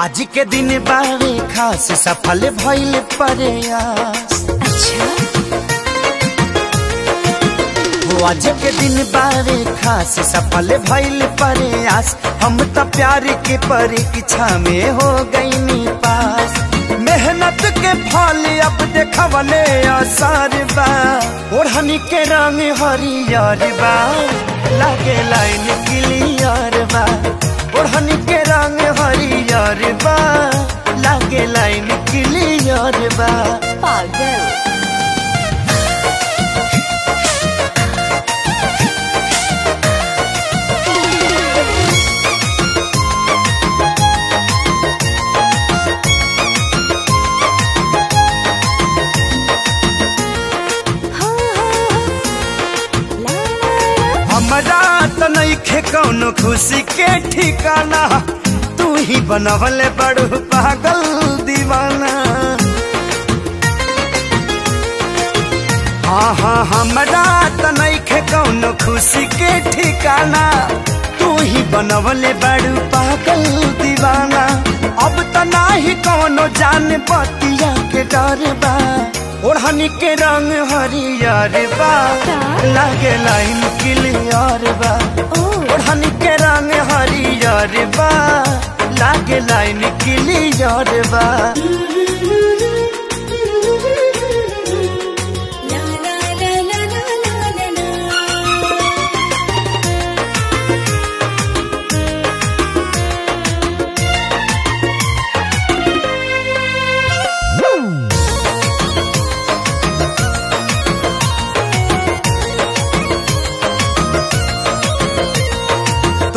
आज के दिन बारे खास सफल भइल प्रयास। अच्छा। आज के दिन बारे खास सफल भइल प्रयास। हम तो प्यार के परीक्षा में हो गईनी पास। मेहनत के फल अब देखवले असर बा। ओढ़नी के रंग हरियर बा। लागे लाइन क्लियर बा। ओढ़नी के रंग हरियर क्लियर बा। पागल। त कौनो खुशी के ठिकाना। तू ही बनवले बड़ू पागल। हाँ हाँ हमरा नइखे खुशी के ठिकाना। तू ही बनवले बड़ू पागल दीवाना। अब त नाही कौनो जान बतिया के डर बा। के रंग हरियर बा। लागे लाइन क्लियर बा। के रंग हरियर बा। लागे लाइन क्लियर बा।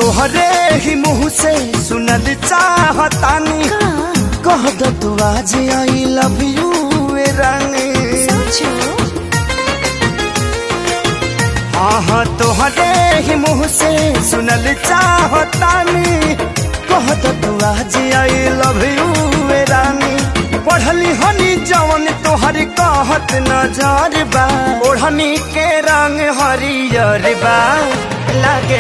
तोहरे ही मुँह से सुनल चाहतानी। कह दो तू आज आई लव यू रानी। हाँ हाँ तोहरे ही मुँह से सुनल चाहतानी। कह दो तू आज आई लव यू रानी। पढ़ली हनी जवन तोहर कहत नज़र बा। ओढ़नी के रंग हरियर बा। लागे